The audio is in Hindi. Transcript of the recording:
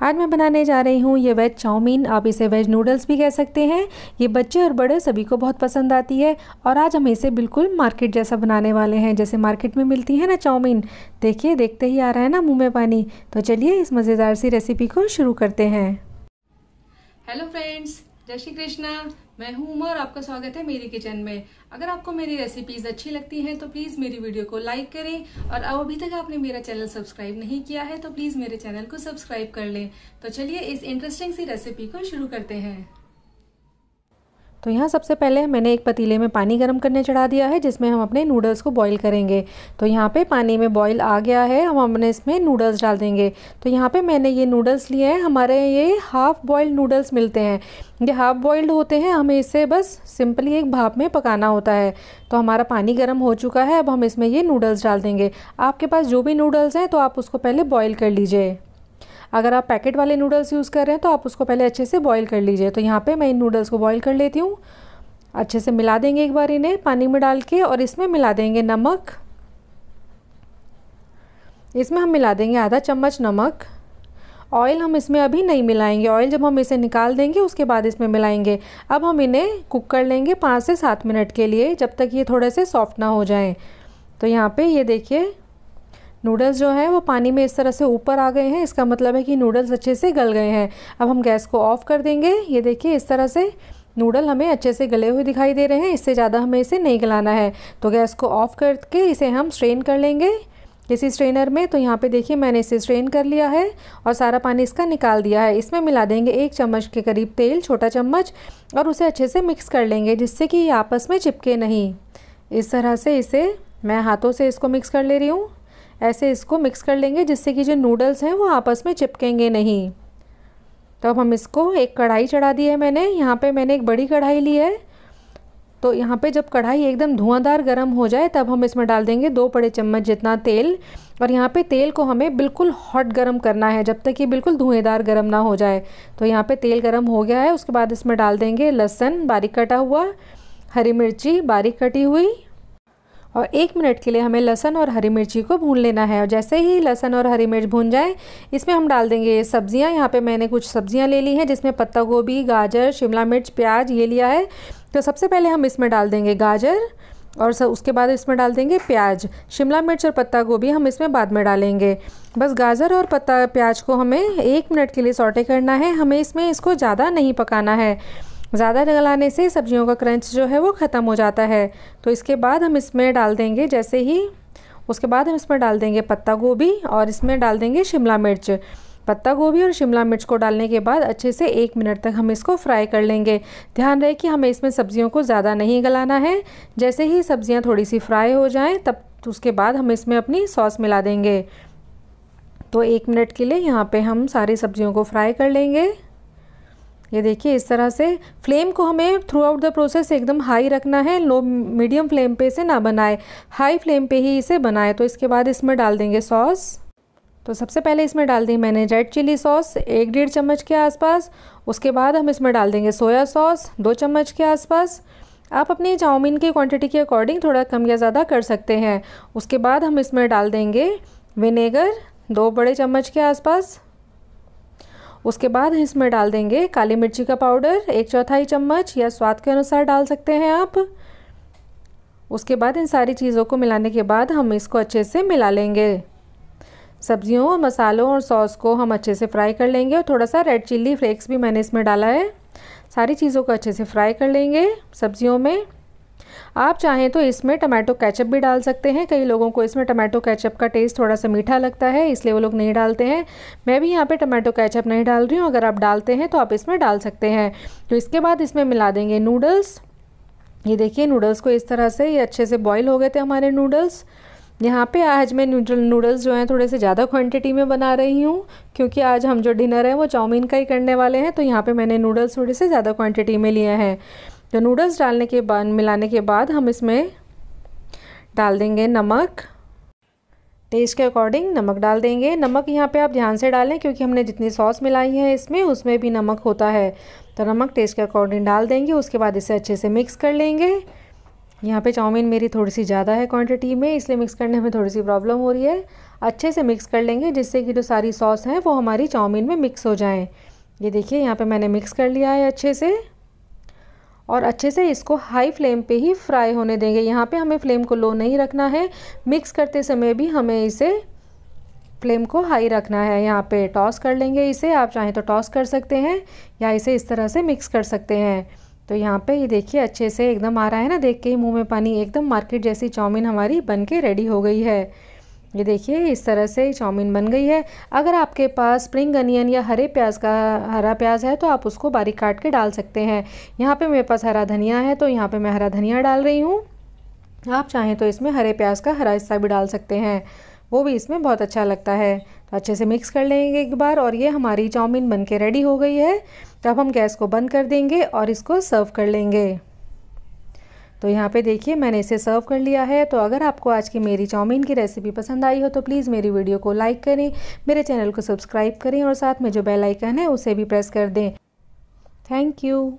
आज मैं बनाने जा रही हूँ ये वेज चाउमीन। आप इसे वेज नूडल्स भी कह सकते हैं। ये बच्चे और बड़े सभी को बहुत पसंद आती है और आज हम इसे बिल्कुल मार्केट जैसा बनाने वाले हैं, जैसे मार्केट में मिलती है ना चाउमीन। देखिए, देखते ही आ रहा है ना मुँह में पानी। तो चलिए इस मज़ेदार सी रेसिपी को शुरू करते हैं। हेलो फ्रेंड्स जय श्री कृष्णा, मैं हूँ उमा और आपका स्वागत है मेरी किचन में। अगर आपको मेरी रेसिपीज़ अच्छी लगती हैं तो प्लीज़ मेरी वीडियो को लाइक करें। और अब अभी तक आपने मेरा चैनल सब्सक्राइब नहीं किया है तो प्लीज़ मेरे चैनल को सब्सक्राइब कर लें। तो चलिए इस इंटरेस्टिंग सी रेसिपी को शुरू करते हैं। तो यहाँ सबसे पहले मैंने एक पतीले में पानी गर्म करने चढ़ा दिया है, जिसमें हम अपने नूडल्स को बॉईल करेंगे। तो यहाँ पे पानी में बॉईल आ गया है, हम अपने इसमें नूडल्स डाल देंगे। तो यहाँ पे मैंने ये नूडल्स लिए हैं, हमारे ये हाफ़ बॉइल्ड नूडल्स मिलते हैं। ये हाफ़ बॉइल्ड होते हैं, हमें इसे बस सिंपली एक भाप में पकाना होता है। तो हमारा पानी गर्म हो चुका है, अब हम इसमें ये नूडल्स डाल देंगे। आपके पास जो भी नूडल्स हैं तो आप उसको पहले बॉयल कर लीजिए। अगर आप पैकेट वाले नूडल्स यूज़ कर रहे हैं तो आप उसको पहले अच्छे से बॉईल कर लीजिए। तो यहाँ पे मैं इन नूडल्स को बॉईल कर लेती हूँ। अच्छे से मिला देंगे एक बार इन्हें पानी में डाल के और इसमें मिला देंगे नमक। इसमें हम मिला देंगे आधा चम्मच नमक। ऑयल हम इसमें अभी नहीं मिलाएँगे। ऑयल जब हम इसे निकाल देंगे, उसके बाद इसमें मिलाएँगे। अब हम इन्हें कुक कर लेंगे पाँच से सात मिनट के लिए, जब तक ये थोड़े से सॉफ्ट ना हो जाएँ। तो यहाँ पे ये देखिए नूडल्स जो है, वो पानी में इस तरह से ऊपर आ गए हैं। इसका मतलब है कि नूडल्स अच्छे से गल गए हैं। अब हम गैस को ऑफ़ कर देंगे। ये देखिए, इस तरह से नूडल हमें अच्छे से गले हुए दिखाई दे रहे हैं। इससे ज़्यादा हमें इसे नहीं गलाना है। तो गैस को ऑफ़ करके इसे हम स्ट्रेन कर लेंगे किसी स्ट्रेनर में। तो यहाँ पे देखिए, मैंने इसे स्ट्रेन कर लिया है और सारा पानी इसका निकाल दिया है। इसमें मिला देंगे एक चम्मच के करीब तेल, छोटा चम्मच, और उसे अच्छे से मिक्स कर लेंगे जिससे कि ये आपस में चिपके नहीं। इस तरह से इसे मैं हाथों से इसको मिक्स कर ले रही हूँ। ऐसे इसको मिक्स कर लेंगे जिससे कि जो नूडल्स हैं वो आपस में चिपकेंगे नहीं। तो अब हम इसको एक कढ़ाई चढ़ा दी है मैंने। यहाँ पे मैंने एक बड़ी कढ़ाई ली है। तो यहाँ पे जब कढ़ाई एकदम धुआंधार गर्म हो जाए तब हम इसमें डाल देंगे दो बड़े चम्मच जितना तेल। और यहाँ पे तेल को हमें बिल्कुल हॉट गर्म करना है जब तक ये बिल्कुल धुएंदार गर्म ना हो जाए। तो यहाँ पे तेल गर्म हो गया है। उसके बाद इसमें डाल देंगे लहसन बारीक कटा हुआ, हरी मिर्ची बारीक कटी हुई और एक मिनट के लिए हमें लहसन और हरी मिर्ची को भून लेना है। और जैसे ही लहसन और हरी मिर्च भून जाए, इसमें हम डाल देंगे सब्ज़ियाँ। यहाँ पे मैंने कुछ सब्ज़ियाँ ले ली हैं, जिसमें पत्ता गोभी, गाजर, शिमला मिर्च, प्याज, ये लिया है। तो सबसे पहले हम इसमें डाल देंगे गाजर और सब उसके बाद इसमें डाल देंगे प्याज। शिमला मिर्च और पत्ता गोभी हम इसमें बाद में डालेंगे। बस गाजर और पत्ता प्याज को हमें एक मिनट के लिए सॉटे करना है। हमें इसमें इसको ज़्यादा नहीं पकाना है। ज़्यादा गलाने से सब्जियों का क्रंच जो है वो ख़त्म हो जाता है। तो इसके बाद हम इसमें डाल देंगे जैसे ही, उसके बाद हम इसमें डाल देंगे पत्ता गोभी और इसमें डाल देंगे शिमला मिर्च। पत्ता गोभी और शिमला मिर्च को डालने के बाद अच्छे से एक मिनट तक हम इसको फ्राई कर लेंगे। ध्यान रहे कि हमें इसमें सब्जियों को ज़्यादा नहीं गलाना है। जैसे ही सब्ज़ियाँ थोड़ी सी फ्राई हो जाएँ, तब उसके बाद हम इसमें अपनी सॉस मिला देंगे। तो एक मिनट के लिए यहाँ पे हम सारी सब्जियों को फ्राई कर लेंगे। ये देखिए, इस तरह से फ्लेम को हमें थ्रू आउट द प्रोसेस एकदम हाई रखना है, लो मीडियम फ्लेम पे इसे ना बनाए। हाई फ्लेम पे ही इसे बनाए तो इसके बाद इसमें डाल देंगे सॉस तो सबसे पहले इसमें डाल दी मैंने रेड चिली सॉस एक डेढ़ चम्मच के आसपास। उसके बाद हम इसमें डाल देंगे सोया सॉस दो चम्मच के आसपास। आप अपनी चाउमीन की क्वांटिटी के अकॉर्डिंग थोड़ा कम या ज़्यादा कर सकते हैं। उसके बाद हम इसमें डाल देंगे विनेगर दो बड़े चम्मच के आसपास। उसके बाद इसमें डाल देंगे काली मिर्ची का पाउडर, एक चौथाई चम्मच या स्वाद के अनुसार डाल सकते हैं आप। उसके बाद इन सारी चीज़ों को मिलाने के बाद हम इसको अच्छे से मिला लेंगे। सब्जियों और मसालों और सॉस को हम अच्छे से फ्राई कर लेंगे और थोड़ा सा रेड चिल्ली फ्लेक्स भी मैंने इसमें डाला है। सारी चीज़ों को अच्छे से फ्राई कर लेंगे सब्जियों में। आप चाहें तो इसमें टमाटो केचप भी डाल सकते हैं। कई लोगों को इसमें टमाटो केचप का टेस्ट थोड़ा सा मीठा लगता है, इसलिए वो लोग नहीं डालते हैं। मैं भी यहाँ पर टमाटो केचप नहीं डाल रही हूँ। अगर आप डालते हैं तो आप इसमें डाल सकते हैं। तो इसके बाद इसमें मिला देंगे नूडल्स ये देखिए नूडल्स को इस तरह से, ये अच्छे से बॉयल हो गए थे हमारे नूडल्स यहाँ पे आज मैं नूडल नूडल्स जो हैं थोड़े से ज़्यादा क्वांटिटी में बना रही हूँ, क्योंकि आज हम जो डिनर है वो चाउमीन का ही करने वाले हैं। तो यहाँ पे मैंने नूडल्स थोड़े से ज़्यादा क्वांटिटी में लिए हैं। तो नूडल्स डालने के बाद, मिलाने के बाद हम इसमें डाल देंगे नमक। टेस्ट के अकॉर्डिंग नमक डाल देंगे। नमक यहाँ पे आप ध्यान से डालें, क्योंकि हमने जितनी सॉस मिलाई है इसमें, उसमें भी नमक होता है। तो नमक टेस्ट के अकॉर्डिंग डाल देंगे, उसके बाद इसे अच्छे से मिक्स कर लेंगे। यहाँ पे चाउमीन मेरी थोड़ी सी ज़्यादा है क्वांटिटी में, इसलिए मिक्स करने में थोड़ी सी प्रॉब्लम हो रही है। अच्छे से मिक्स कर लेंगे, जिससे कि जो सारी सॉस हैं, वो हमारी चाउमीन में मिक्स हो जाएँ। ये देखिए, यहाँ पर मैंने मिक्स कर लिया है अच्छे से। और अच्छे से इसको हाई फ्लेम पे ही फ्राई होने देंगे। यहाँ पे हमें फ्लेम को लो नहीं रखना है। मिक्स करते समय भी हमें इसे फ्लेम को हाई रखना है। यहाँ पे टॉस कर लेंगे इसे। आप चाहें तो टॉस कर सकते हैं या इसे इस तरह से मिक्स कर सकते हैं। तो यहाँ पे ये देखिए अच्छे से एकदम आ रहा है ना। देख के ही मुँह में पानी एकदम मार्केट जैसी चाउमीन हमारी बन के रेडी हो गई है। ये देखिए, इस तरह से चाउमीन बन गई है। अगर आपके पास स्प्रिंग अनियन या हरे प्याज का, हरा प्याज है तो आप उसको बारीक काट के डाल सकते हैं। यहाँ पे मेरे पास हरा धनिया है तो यहाँ पे मैं हरा धनिया डाल रही हूँ। आप चाहें तो इसमें हरे प्याज का हरा हिस्सा भी डाल सकते हैं। वो भी इसमें बहुत अच्छा लगता है। तो अच्छे से मिक्स कर लेंगे एक बार, और ये हमारी चाउमीन बन के रेडी हो गई है। तो अब हम गैस को बंद कर देंगे और इसको सर्व कर लेंगे। तो यहाँ पे देखिए, मैंने इसे सर्व कर लिया है। तो अगर आपको आज की मेरी चाउमीन की रेसिपी पसंद आई हो तो प्लीज़ मेरी वीडियो को लाइक करें, मेरे चैनल को सब्सक्राइब करें और साथ में जो बेल आइकन है, उसे भी प्रेस कर दें। Thank you